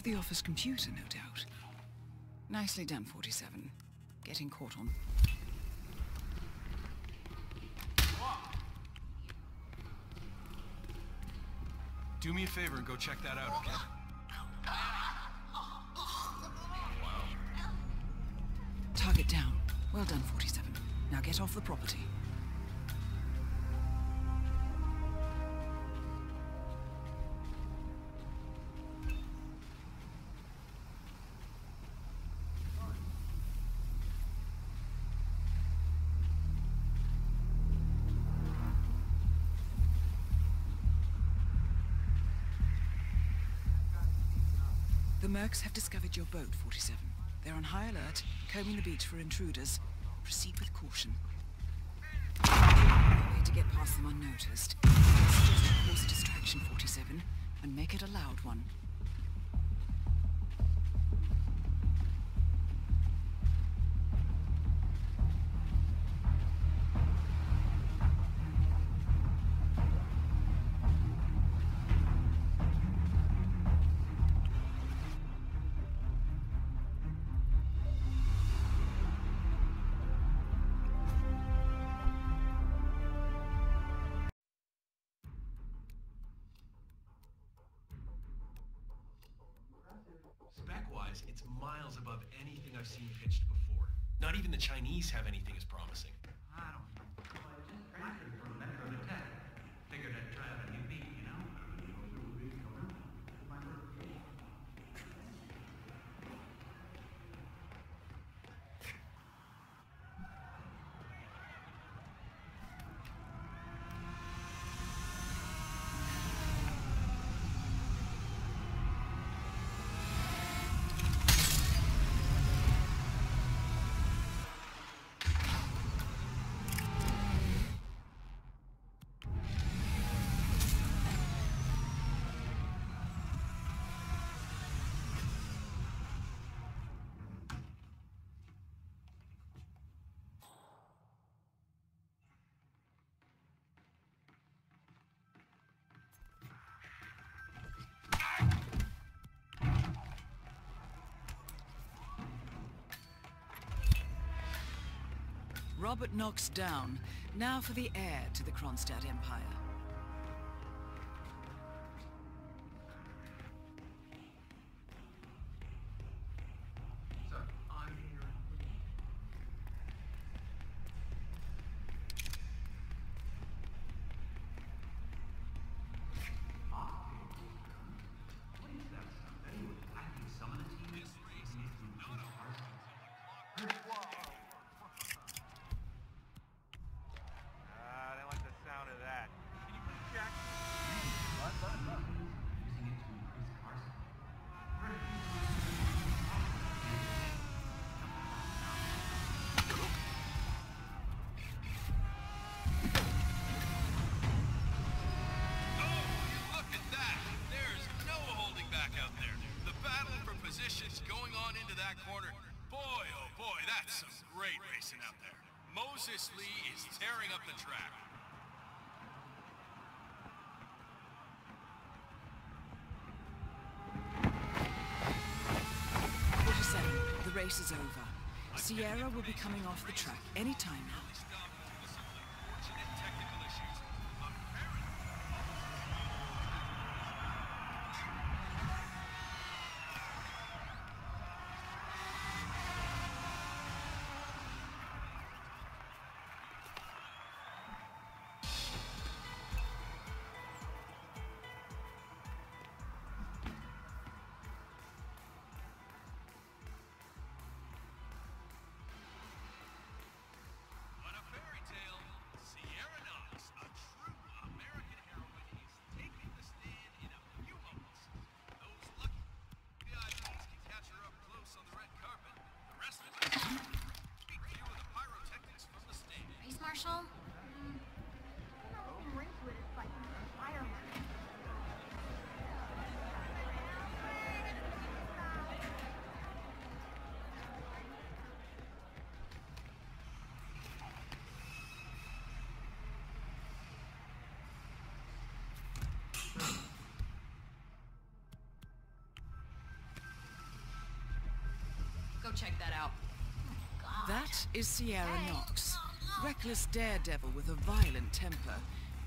For the office computer, no doubt. Nicely done, 47. Getting caught on. Do me a favor and go check that out, okay? Target down. Well done, 47. Now get off the property. Mercs have discovered your boat, 47. They're on high alert, combing the beach for intruders. Proceed with caution. Way to get past them unnoticed. Suggest you cause a distraction, 47, and make it a loud one. Spec-wise, it's miles above anything I've seen pitched before. Not even the Chinese have anything as promising. Robert Knox down. Now for the heir to the Kronstadt Empire. Going on into that corner. Boy, oh boy, that's some great racing out there. Moses Lee is tearing up the track. The race is over. Sierra will be coming off the track any time now. Go check that out. That is Sierra Knox. Reckless daredevil with a violent temper.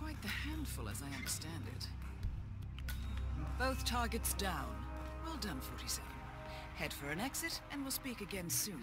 Quite the handful as I understand it. Both targets down. Well done, 47. Head for an exit and we'll speak again soon.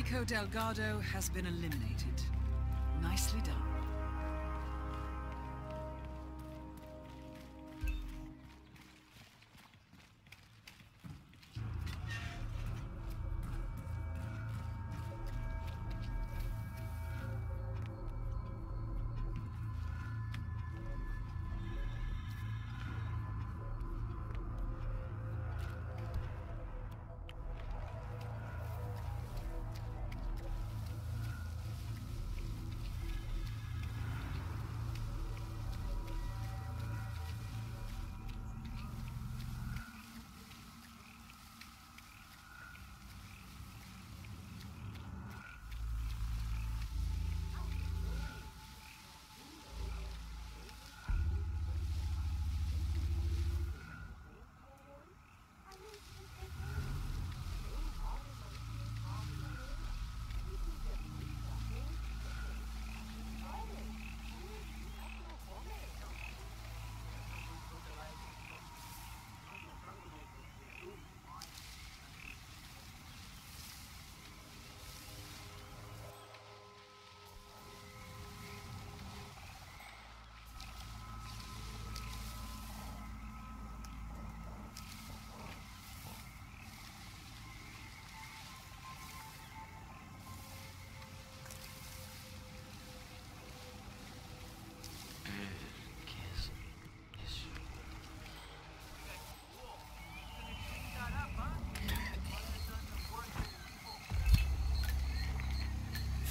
Rico Delgado has been eliminated.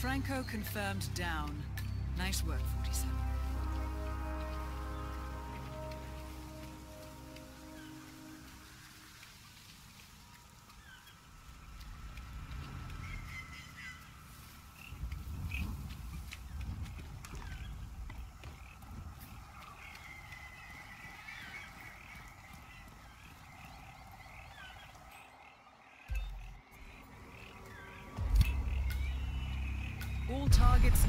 Franco confirmed down. Nice work, 47. All targets...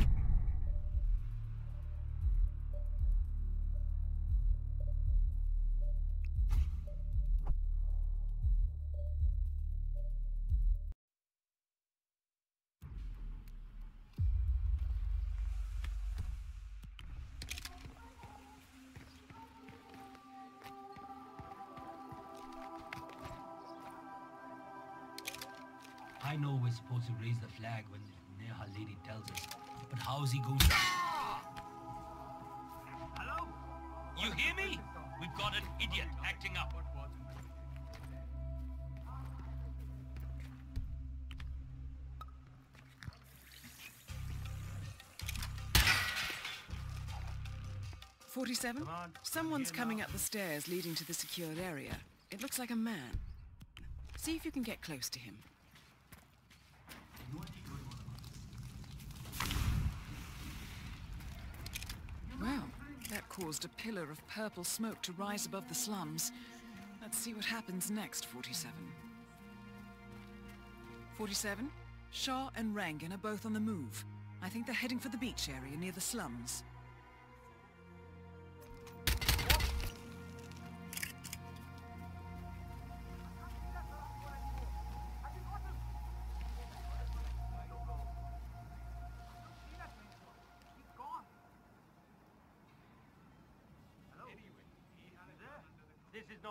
I know we're supposed to raise the flag when the Neha lady tells us, but how's he going? to... Hello? You hear me? We've got an idiot acting up. Forty-seven. Someone's coming up the stairs leading to the secured area. It looks like a man. See if you can get close to him. Well, that caused a pillar of purple smoke to rise above the slums. Let's see what happens next, 47. 47? Shah and Rangan are both on the move. I think they're heading for the beach area near the slums.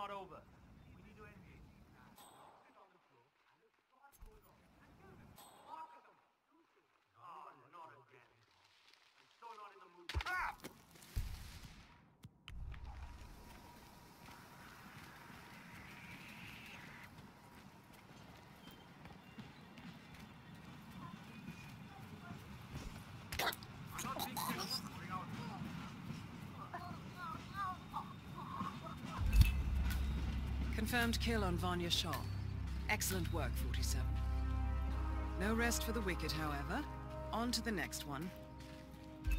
Not over. We need to engage. Oh, not again. I'm so not in the mood. Ah! I'm not being serious. Bring out. Confirmed kill on Vanya Shah. Excellent work, 47. No rest for the wicked, however. On to the next one. This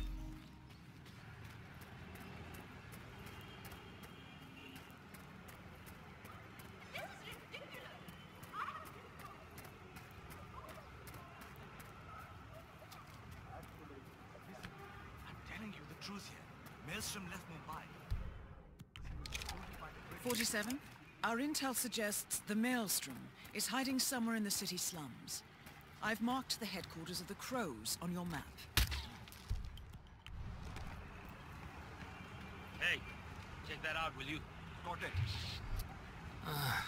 is ridiculous! I'm telling you the truth here. Maelstrom left Mumbai. 47. Our intel suggests the Maelstrom is hiding somewhere in the city slums. I've marked the headquarters of the Crows on your map. Hey, check that out, will you? Got it. Ah,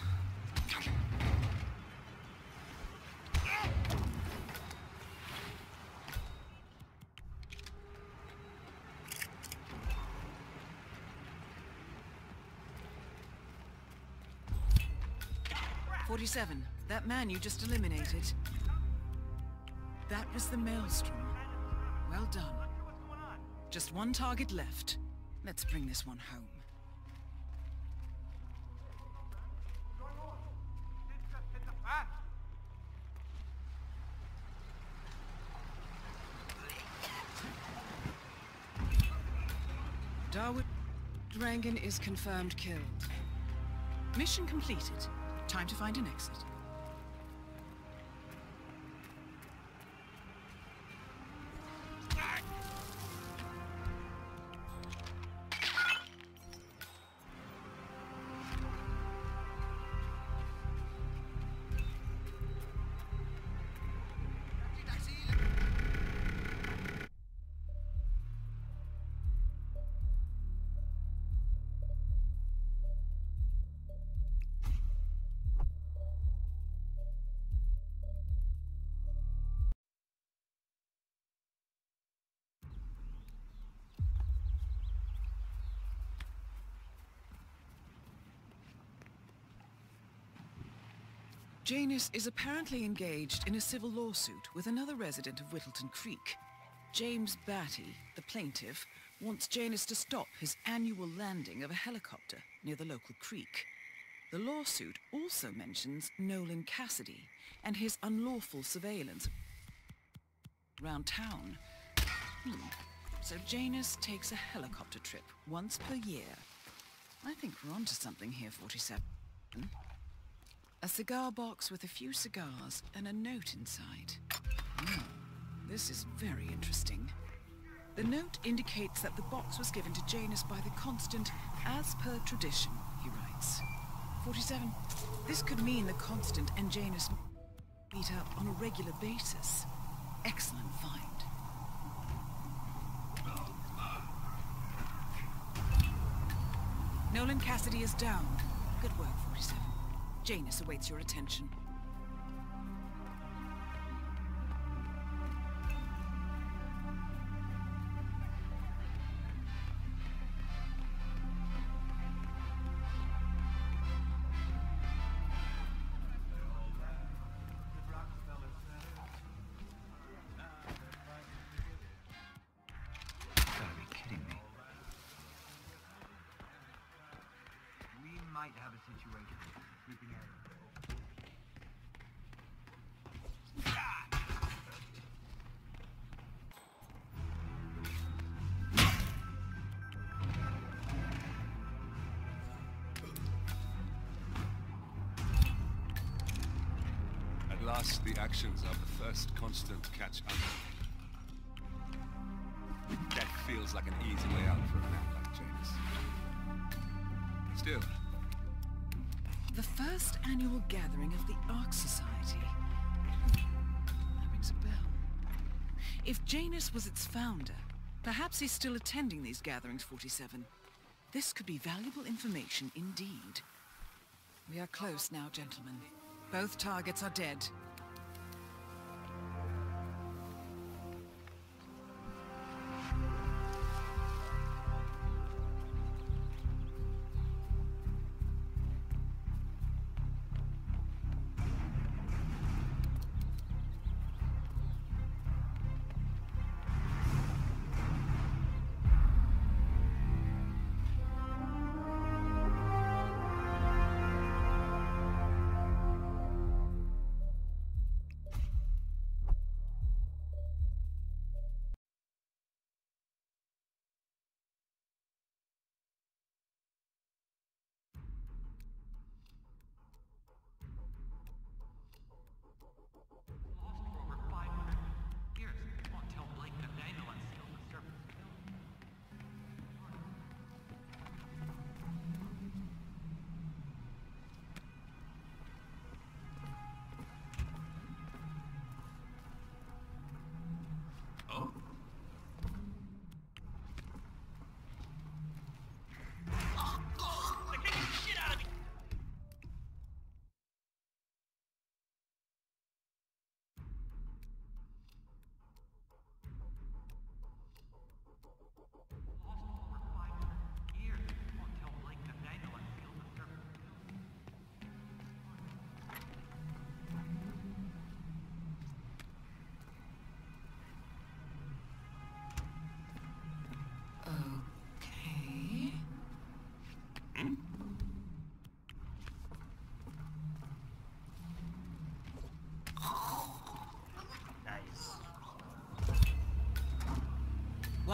Forty-seven. That man you just eliminated. That was the Maelstrom. Well done. Just one target left. Let's bring this one home. Dawood Rangan is confirmed killed. Mission completed. Time to find an exit. Janus is apparently engaged in a civil lawsuit with another resident of Whittleton Creek. James Batty, the plaintiff, wants Janus to stop his annual landing of a helicopter near the local creek. The lawsuit also mentions Nolan Cassidy and his unlawful surveillance around town. Hmm. So Janus takes a helicopter trip once per year. I think we're onto something here, 47. A cigar box with a few cigars and a note inside. Hmm. This is very interesting. The note indicates that the box was given to Janus by the Constant as per tradition, he writes. 47. This could mean the Constant and Janus meet up on a regular basis. Excellent find. Nolan Cassidy is down. Good work, 47. Janus awaits your attention. Last, the actions of the first constant catch up. Feels like an easy way out for a man like Janus. Still, The first annual gathering of the Ark Society. That rings a bell. If Janus was its founder, perhaps he's still attending these gatherings, 47. This could be valuable information indeed. We are close now, gentlemen. Both targets are dead.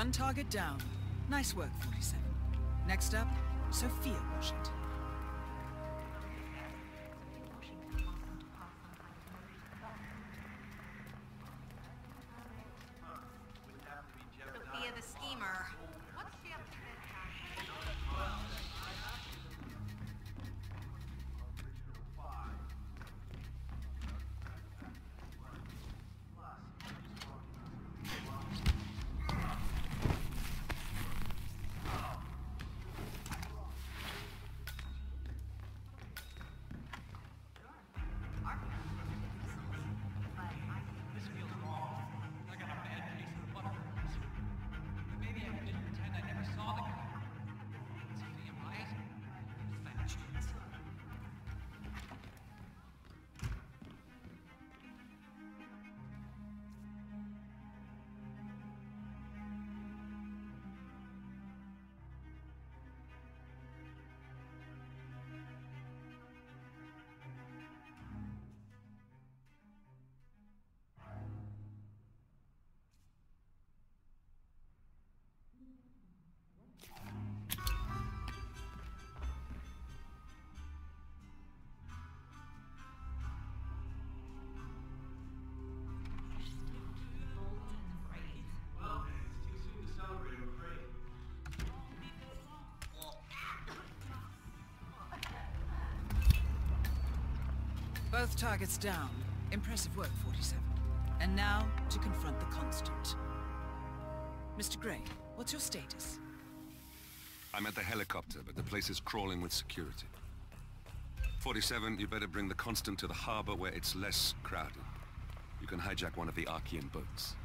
One target down. Nice work, 47. Next up, Sophia Washington. Both targets down. Impressive work, 47. And now, to confront the Constant. Mr. Gray, what's your status? I'm at the helicopter, but the place is crawling with security. 47, you better bring the Constant to the harbor where it's less crowded. You can hijack one of the Archean boats.